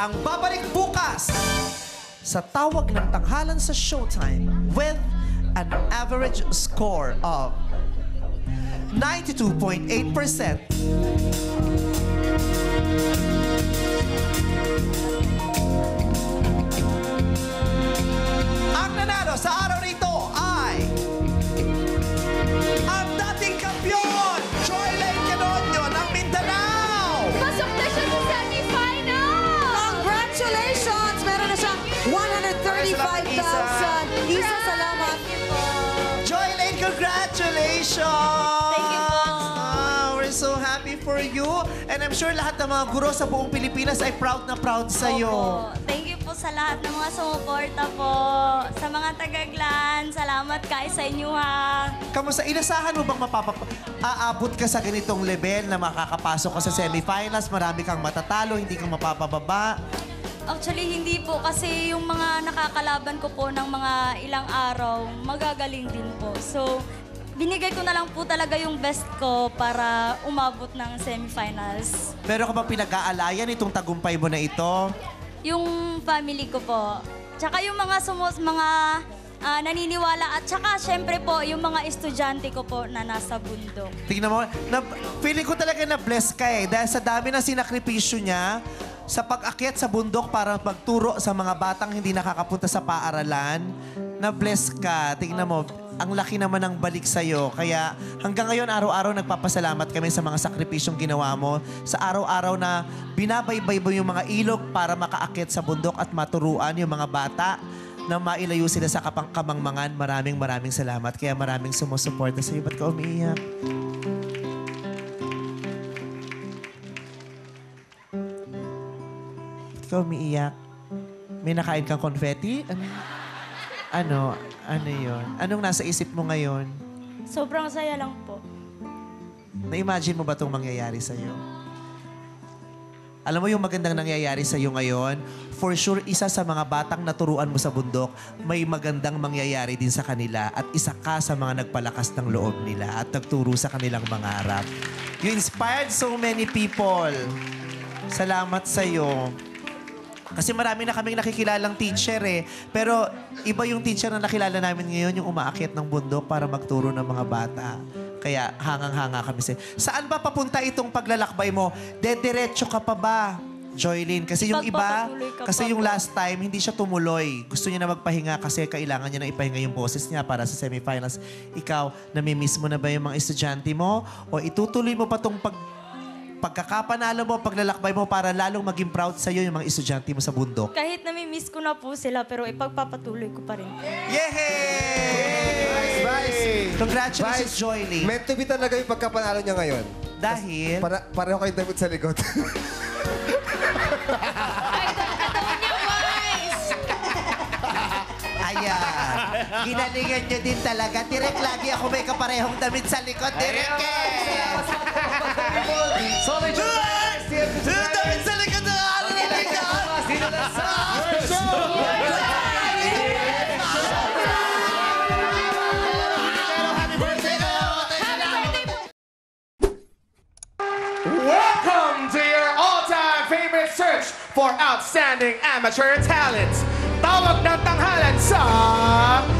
ang babalik bukas sa tawag ng tanghalan sa Showtime with an average score of 92.8%. congratulations! Thank you po. Ah, we're so happy for you. And I'm sure lahat ng mga guro sa buong Pilipinas ay proud na proud sa'yo. Opo. Thank you po sa lahat ng mga sumuporta po. Sa mga tagaglan, salamat kay sa inyo ha. Kamusta? Inasahan mo bang mapapap... Aabot ka sa ganitong level na makakapasok ka sa semifinals, marami kang matatalo, hindi kang mapapababa? Actually, hindi po kasi yung mga nakakalaban ko po ng mga ilang araw, magagaling din po. So, binigay ko na lang po talaga yung best ko para umabot ng semifinals. Pero ka bang pinag-aalayan itong tagumpay mo na ito? Yung family ko po. Tsaka yung mga sumus, mga ah, naniniwala at tsaka syempre po yung mga estudyante ko po na nasa bundok. Tingnan mo, na, feeling ko talaga na-bless ka eh. Dahil sa dami ng sinakripisyo niya, sa pag-akyat sa bundok para magturo sa mga batang hindi nakakapunta sa paaralan, na-bless ka. Tingnan mo, ang laki naman ng balik sa'yo. Kaya hanggang ngayon, araw-araw nagpapasalamat kami sa mga sakripisyong ginawa mo. Sa araw-araw na binabaybay mo yung mga ilog para makaakyat sa bundok at maturuan yung mga bata na mailayo sila sa kapang kamangmangan. Maraming maraming salamat. Kaya maraming sumusuporta sa'yo. Ba't ka umiiyak? Ka umiiyak? May nakain kang confetti? Ano? Ano? Ano yun? Anong nasa isip mo ngayon? Sobrang saya lang po. Na-imagine mo ba itong mangyayari sa'yo? Alam mo yung magandang nangyayari sa'yo ngayon? For sure, isa sa mga batang naturuan mo sa bundok, may magandang mangyayari din sa kanila at isa ka sa mga nagpalakas ng loob nila at nagturo sa kanilang mangarap. You inspired so many people. Salamat sa'yo. Kasi marami na kaming nakikilalang teacher eh. Pero iba yung teacher na nakilala namin ngayon, yung umaakyat ng bundok para magturo ng mga bata. Kaya hangang-hanga kami sa Saan ba papunta itong paglalakbay mo? Dediretso ka pa ba? Joylyn, kasi yung iba, Pagpapatuloy ka kasi yung last time, hindi siya tumuloy. Gusto niya na magpahinga kasi kailangan niya na ipahinga yung boses niya para sa semifinals. Ikaw, namimiss mo na ba yung mga estudyante mo? O itutuloy mo pa tong pag pagkakapanalo mo, paglalakbay mo para lalong maging proud sa'yo yung mga estudyante mo sa bundok? Kahit nami-miss ko na po sila, pero ipagpapatuloy ko pa rin. Yehey! Vice! Congratulations, Vice, Joylyn. Meant to be talaga yung pagkapanalo niya ngayon. Dahil, Para, pareho kayo damit sa likod. ginalingan nyo din talaga. Direk, lagi ako may kaparehong damit sa likod. Direk, eh! Solid Damit sa likod na narinig Welcome to your all-time favorite search for outstanding amateur talent. Tawag ng tanghalan sa